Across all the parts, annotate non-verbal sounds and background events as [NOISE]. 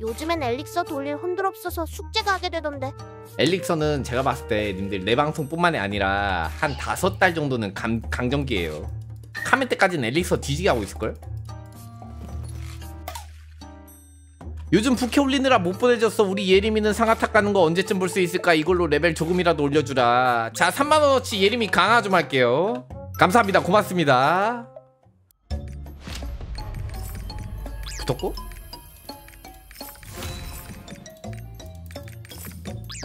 요즘엔 엘릭서 돌릴 혼들 없어서 숙제 안 하게 되던데. 엘릭서는 제가 봤을 때 님들 내 방송뿐만이 아니라 한 다섯 달 정도는 감, 강정기예요. 카멘 때까지는 엘릭서 뒤지게 하고 있을걸? 요즘 부캐 올리느라 못 보내줬어. 우리 예림이는 상하탑 가는 거 언제쯤 볼 수 있을까? 이걸로 레벨 조금이라도 올려주라. 자 3만원어치 예림이 강화 좀 할게요. 감사합니다. 고맙습니다. 붙었고?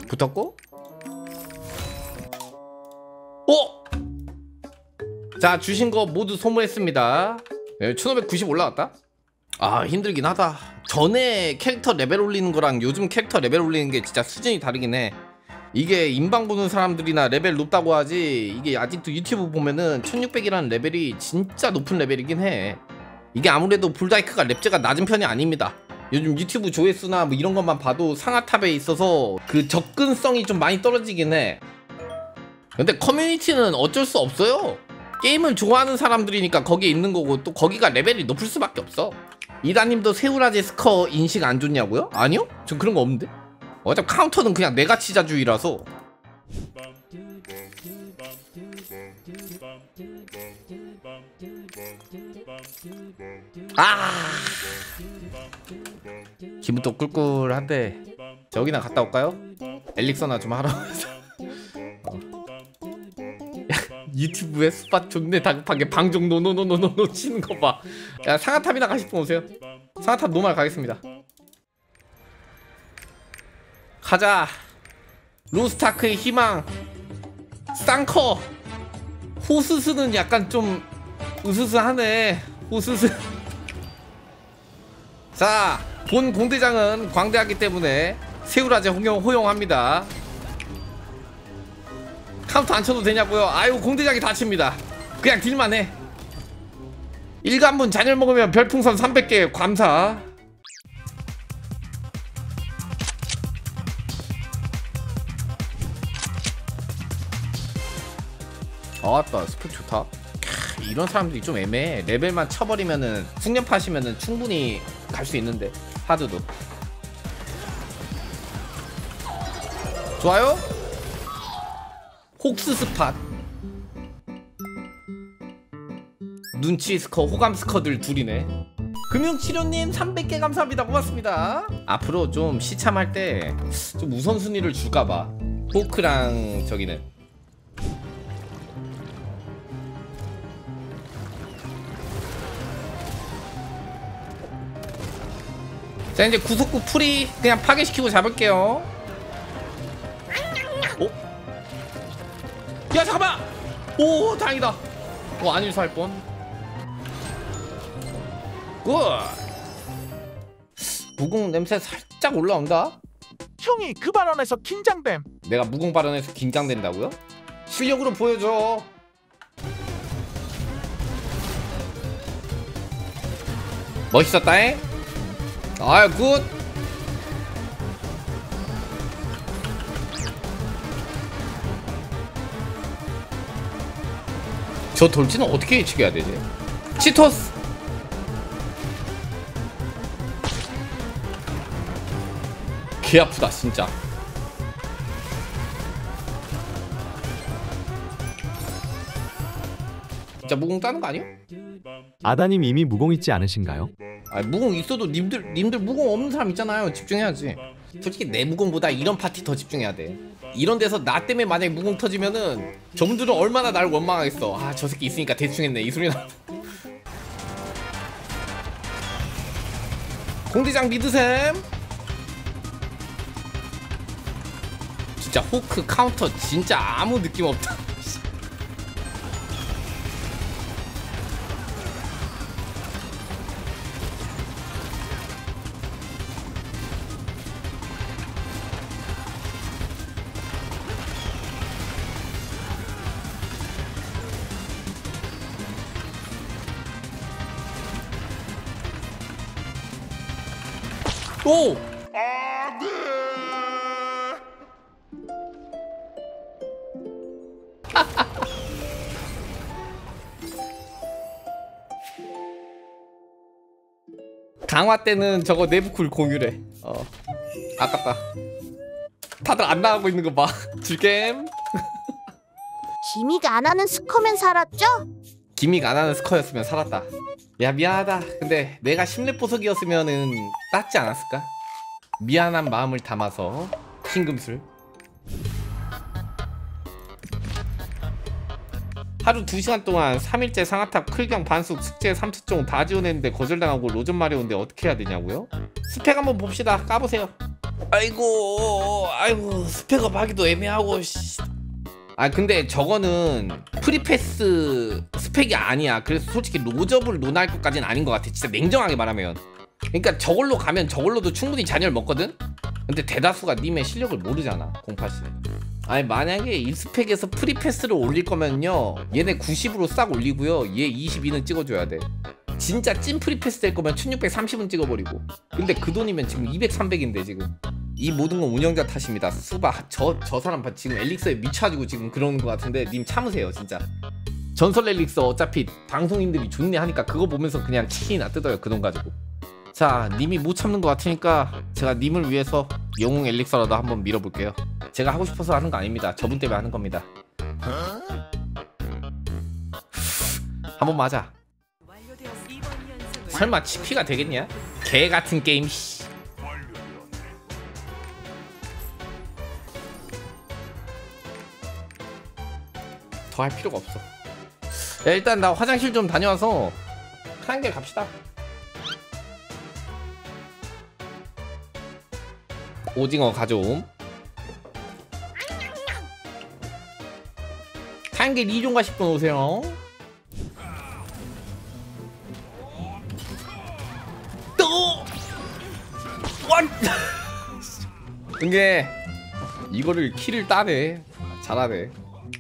붙었고? 오! 자 주신 거 모두 소모했습니다. 네, 1590 올라갔다? 아 힘들긴 하다. 전에 캐릭터 레벨 올리는 거랑 요즘 캐릭터 레벨 올리는 게 진짜 수준이 다르긴 해. 이게 인방 보는 사람들이나 레벨 높다고 하지 이게 아직도 유튜브 보면은 1600이라는 레벨이 진짜 높은 레벨이긴 해. 이게 아무래도 불다이크가 랩제가 낮은 편이 아닙니다 요즘 유튜브 조회수나 뭐 이런 것만 봐도 상하탑에 있어서 그 접근성이 좀 많이 떨어지긴 해. 근데 커뮤니티는 어쩔 수 없어요. 게임을 좋아하는 사람들이니까 거기에 있는 거고 또 거기가 레벨이 높을 수밖에 없어. 이다님도 세우라제 스커 인식 안 좋냐고요? 아니요? 전 그런 거 없는데? 어차피 카운터는 그냥 내가 치자주의라서 아! 기분 또 꿀꿀한데 저기나 갔다 올까요? 엘릭서나 좀 하러 어. [LAUGHS] 유튜브에 스팟 존내 다급하게 방종 노노노노노노 치는 거봐. 야 상하탑이나 가실 분 오세요. 상하탑 노말 가겠습니다. 가자. 루스타크의 희망. 쌍커. 호스스는 약간 좀 으스스 하네. 호스스 자 본 공대장은 광대하기 때문에 세우라제 홍영 호용 합니다. 카운터 안 쳐도 되냐고요? 아유 공대장이 다칩니다. 그냥 딜만 해. 일간분 잔열 먹으면 별풍선 300개 감사. 아따 스펙 좋다. 캬, 이런 사람들이 좀 애매해. 레벨만 쳐버리면은 숙련파시면은 충분히 갈 수 있는데 하드도. 좋아요? 혹스 스팟. 눈치 스커 호감 스커들 둘이네. 금융치료님 300개 감사합니다. 고맙습니다. 앞으로 좀 시참할 때 좀 우선순위를 줄까봐. 포크랑 저기는 자 이제 구속구 풀이 그냥 파괴시키고 잡을게요. 어? 야 잠깐만! 오 다행이다. 어 안일수 할뻔. 굿! 무공 냄새 살짝 올라온다. 형이 그 발언에서 긴장됨. 내가 무공 발언해서 긴장된다고요? 실력으로 보여줘. 멋있었다잉 아유 굿저 돌진은 어떻게 예측해야 되지? 치토스 개 아프다 진짜 진짜 무공 따는 거 아니야? 아다님 이미 무공 있지 않으신가요? 아 무공 있어도 님들 님들 무공 없는 사람 있잖아요. 집중해야지. 솔직히 내 무공보다 이런 파티 더 집중해야 돼. 이런 데서 나 때문에 만약에 무공 터지면은 저분들은 얼마나 날 원망하겠어. 아 저 새끼 있으니까 대충 했네. 이 소리 나 공대장 믿으셈? 진짜 호크 카운터 진짜 아무 느낌 없다 오! [LAUGHS] 강화 때는 저거 내부쿨 공유래. 어. 아깝다. 다들 안 나가고 있는 거봐. [LAUGHS] 줄겜. 기미가 안 하는 스커맨 살았죠? 기믹 안 하는 스커였으면 살았다 야 미안하다 근데 내가 심랩 보석이었으면은 땄지 않았을까? 미안한 마음을 담아서 흰금술 하루 2시간 동안 3일째 상하탑 클경 반숙 숙제 3특종 다 지원했는데 거절당하고 로전 마려운데 어떻게 해야 되냐고요? 스펙 한번 봅시다 까보세요 아이고 아이고 스펙업 하기도 애매하고 씨. 아 근데 저거는 프리패스 스펙이 아니야. 그래서 솔직히 로저블 논할 것까지는 아닌 것 같아. 진짜 냉정하게 말하면. 그러니까 저걸로 가면 저걸로도 충분히 잔여를 먹거든? 근데 대다수가 님의 실력을 모르잖아 공파씨는 아니 만약에 1스펙에서 프리패스를 올릴 거면요. 얘네 90으로 싹 올리고요. 얘 22는 찍어줘야 돼. 진짜 찐 프리패스 될 거면 1630은 찍어버리고. 근데 그 돈이면 지금 200, 300인데 지금. 이 모든 건 운영자 탓입니다. 수바 저, 저 사람 봐. 지금 엘릭서에 미쳐가지고 지금 그러는 것 같은데 님 참으세요 진짜 전설 엘릭서 어차피 방송인들이 좋네 하니까 그거 보면서 그냥 치킨이나 뜯어요 그 돈 가지고. 자 님이 못 참는 것 같으니까 제가 님을 위해서 영웅 엘릭서라도 한번 밀어볼게요. 제가 하고 싶어서 하는 거 아닙니다. 저분 때문에 하는 겁니다. 한번 맞아. 설마 치피가 되겠냐? 개 같은 게임 씨. 더 할 필요가 없어 야, 일단 나 화장실 좀 다녀와서 한 개 갑시다 오징어 가져옴 한개 2종가 10분 오세요 또! 원! 이게 [LAUGHS] 이거를 키를 따네 잘하네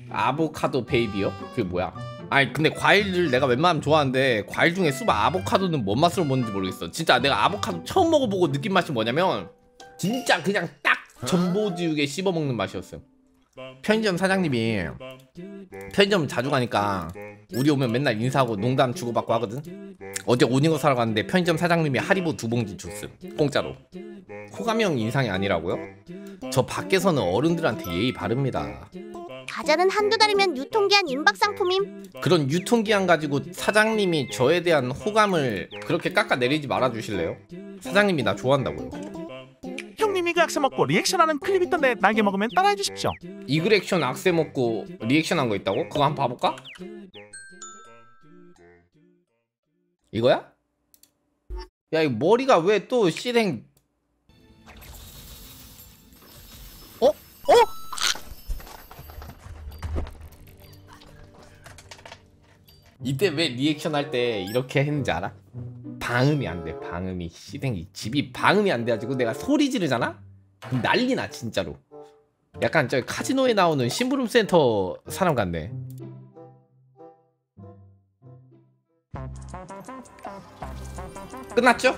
아보카도 베이비요? 그게 뭐야? 아니 근데 과일을 내가 웬만하면 좋아하는데 과일 중에 수박 아보카도는 뭔 맛으로 먹는지 모르겠어. 진짜 내가 아보카도 처음 먹어보고 느낀 맛이 뭐냐면 진짜 그냥 딱 전보지육에 씹어먹는 맛이었어요. 편의점 사장님이 편의점 자주 가니까 우리 오면 맨날 인사하고 농담 주고받고 하거든. 어제 오징어 사러 갔는데 편의점 사장님이 하리보 두 봉지 줬음 공짜로. 호감형 인상이 아니라고요? 저 밖에서는 어른들한테 예의 바릅니다 과자는 한두 달이면 유통기한 임박 상품임. 그런 유통기한 가지고 사장님이 저에 대한 호감을 그렇게 깎아내리지 말아주실래요? 사장님이 나 좋아한다고요 형님이 그 악세 먹고 리액션하는 클립 있던데 날개 먹으면 따라해 주십시오. 이그렉션 악세 먹고 리액션 한 거 있다고? 그거 한번 봐볼까? 이거야? 야 이 머리가 왜 또 실행 어? 어? 이때 왜 리액션 할 때 이렇게 했는지 알아? 방음이 안 돼. 방음이 시댕이 집이 방음이 안 돼가지고 내가 소리 지르잖아? 그럼 난리 나 진짜로. 약간 저 카지노에 나오는 심부름 센터 사람 같네. 끝났죠?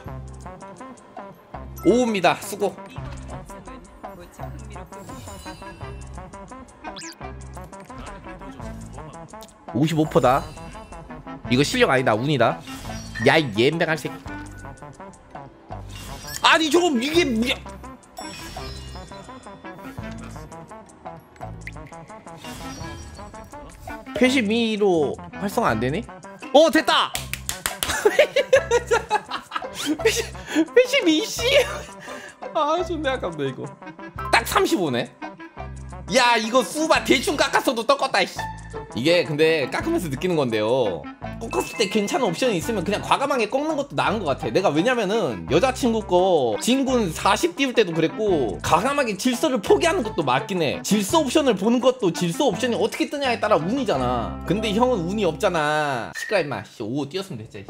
오후입니다. 수고. (55%다) 이거 실력 아니다 운이다 야이 옌병할 새끼 아니 저거 이게 뭐야 패시미로 활성화 안 되네? 어 됐다! [LAUGHS] 패시미 씨! 아 존나 아깝다 이거 딱 35네? 야 이거 수바 대충 깎았어도 이씨. 이게 근데 깎으면서 느끼는 건데요 꺾었을 때 괜찮은 옵션이 있으면 그냥 과감하게 꺾는 것도 나은 것 같아. 내가 왜냐면은 여자친구 거 진군 40 띄울 때도 그랬고 과감하게 질서를 포기하는 것도 맞긴 해. 질서 옵션을 보는 것도 질서 옵션이 어떻게 뜨냐에 따라 운이잖아. 근데 형은 운이 없잖아. 시가 임마. 씨, 오 뛰었으면 됐지